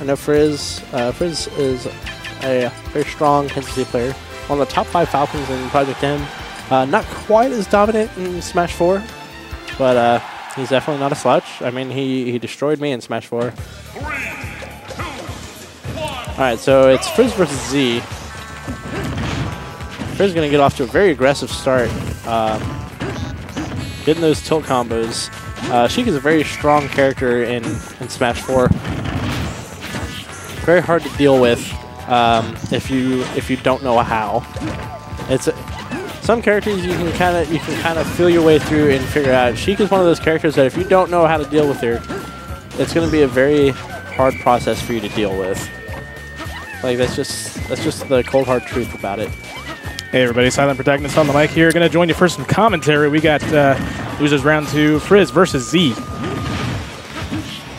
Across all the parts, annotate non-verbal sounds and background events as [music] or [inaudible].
I know Frizz. Uh, Frizz is a very strong Hensky player. One of the top five Falcons in Project M. Uh, not quite as dominant in Smash 4, but uh, he's definitely not a slouch. I mean, he, he destroyed me in Smash 4. Alright, so it's Frizz versus Z. Frizz is going to get off to a very aggressive start. Um, getting those tilt combos. Uh, Sheik is a very strong character in, in Smash 4. Very hard to deal with um, if you if you don't know how. It's some characters you can kind of you can kind of feel your way through and figure out. Sheik is one of those characters that if you don't know how to deal with her, it's going to be a very hard process for you to deal with. Like that's just that's just the cold hard truth about it. Hey everybody, Silent Protagonist on the mic here. Going to join you for some commentary. We got uh, losers round two, Frizz versus Z.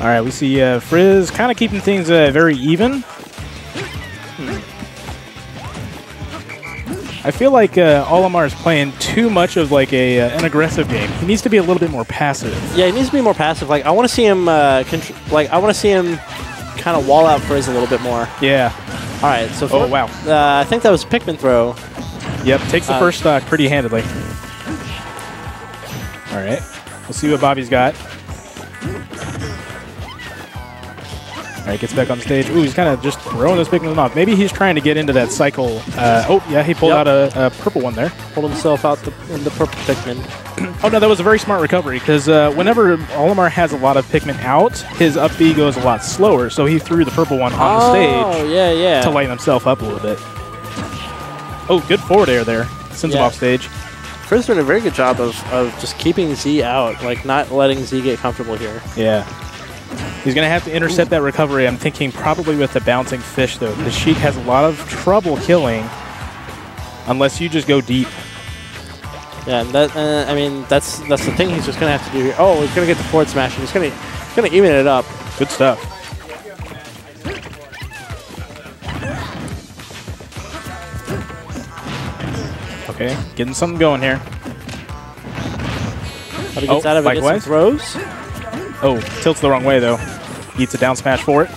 All right, we see uh, Frizz kind of keeping things uh, very even. I feel like uh, Olimar is playing too much of like a uh, an aggressive game. He needs to be a little bit more passive. Yeah, he needs to be more passive. Like I want to see him, uh, like I want to see him kind of wall out Frizz a little bit more. Yeah. All right. So oh wow. Uh, I think that was Pikmin throw. Yep. Takes the Uh, first stock pretty handedly. All right. We'll see what Bobby's got. All right, gets back on stage. Ooh, he's kind of just throwing those Pikmin off. Maybe he's trying to get into that cycle. Uh, oh, yeah, he pulled Yep. out a, a purple one there. Pulled himself out the, in the purple Pikmin. [clears throat] Oh, no, that was a very smart recovery because uh, whenever Olimar has a lot of Pikmin out, his up B goes a lot slower. So he threw the purple one on the stage. Oh, yeah, yeah. to lighten himself up a little bit. Oh, good forward air there. Sends him off stage. Frizz doing a very good job of, of just keeping Z out, like not letting Z get comfortable here. Yeah. He's going to have to intercept that recovery. I'm thinking probably with the bouncing fish, though. The Sheik has a lot of trouble killing unless you just go deep. Yeah, and that uh, I mean that's that's the thing he's just gonna have to do here. Oh, he's gonna get the forward smash, and he's gonna he's gonna even it up. Good stuff. Okay, getting something going here. But he gets Oh, out of it, likewise. throws. Oh, tilts the wrong way, though. Eats a down smash for it.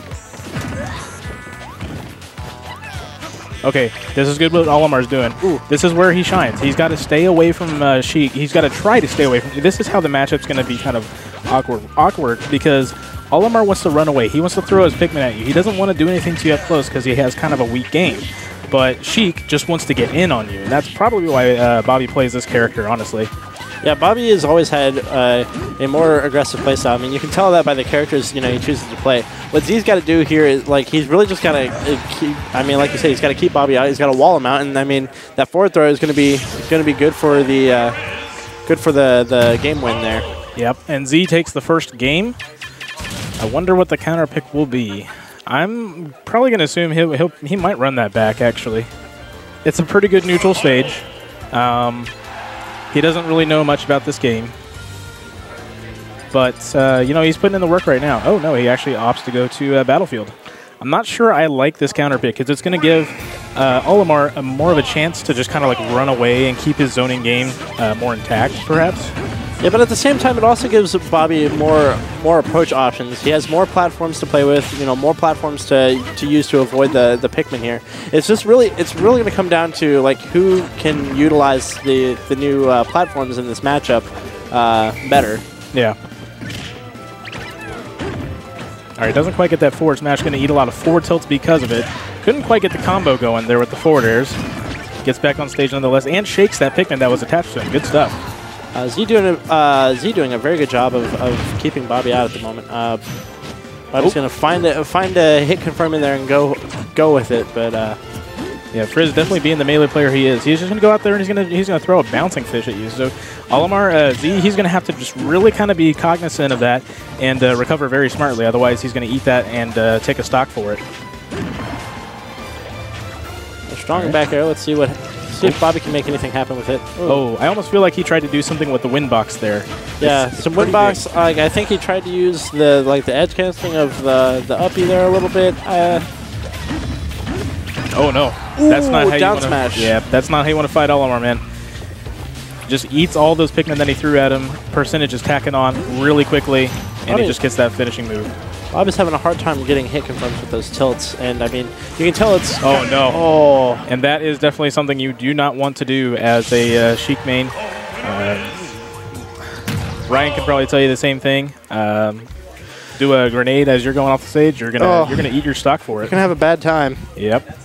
Okay, this is good what Olimar's doing. Ooh. This is where he shines. He's got to stay away from uh, Sheik. He's got to try to stay away from. This is how the matchup's going to be kind of awkward, awkward because Olimar wants to run away. He wants to throw his Pikmin at you. He doesn't want to do anything to you up close because he has kind of a weak game. But Sheik just wants to get in on you, and that's probably why uh, Bobby plays this character, honestly. Yeah, Bobby has always had uh, a more aggressive playstyle. I mean, you can tell that by the characters you know he chooses to play. What Z's got to do here is like he's really just got to keep. I mean, like you said, he's got to keep Bobby out. He's got to wall him out, and I mean that forward throw is going to be going to be good for the uh, good for the the game win there. Yep, and Z takes the first game. I wonder what the counter pick will be. I'm probably going to assume he'll, he'll, he might run that back, actually. It's a pretty good neutral stage. Um, he doesn't really know much about this game. But, uh, you know, he's putting in the work right now. Oh, no, he actually opts to go to uh, Battlefield. I'm not sure I like this counter pick because it's going to give uh, Olimar a more of a chance to just kind of like run away and keep his zoning game uh, more intact, perhaps. Yeah, but at the same time, it also gives Bobby more more approach options. He has more platforms to play with. You know, more platforms to to use to avoid the the Pikmin here. It's just really it's really going to come down to like who can utilize the the new uh, platforms in this matchup uh, better. Yeah. All right, doesn't quite get that forward smash. Going to eat a lot of forward tilts because of it. Couldn't quite get the combo going there with the forward airs. Gets back on stage nonetheless and shakes that Pikmin that was attached to him. Good stuff. Uh, Z doing a uh, Z doing a very good job of, of keeping Bobby out at the moment. Uh, Bobby's Oh. going to find a find a hit confirm in there and go go with it, but. Uh, Yeah, Frizz definitely being the melee player he is. He's just going to go out there and he's going to he's going to throw a bouncing fish at you. So Olimar uh, Z, he's going to have to just really kind of be cognizant of that and uh, recover very smartly. Otherwise, he's going to eat that and uh, take a stock for it. a strong back air. Let's see what see if Bobby can make anything happen with it. Oh, I almost feel like he tried to do something with the wind box there. Yeah, It's some wind box. Like I think he tried to use the like the edge canceling of the the uppy there a little bit. Uh, Oh no, that's not Ooh, how you wanna, smash. Yeah, that's not how you want to fight Olimar, man. Just eats all those Pikmin that he threw at him. Percentage is tacking on really quickly, and he just gets that finishing move. Bob is having a hard time getting hit confirms with those tilts, and I mean, you can tell it's. Oh, no. Oh, And that is definitely something you do not want to do as a uh, Sheik main. Um, Ryan can probably tell you the same thing. Um, do a grenade as you're going off the stage, you're gonna Oh. you're gonna eat your stock for it. you're gonna have a bad time. Yep.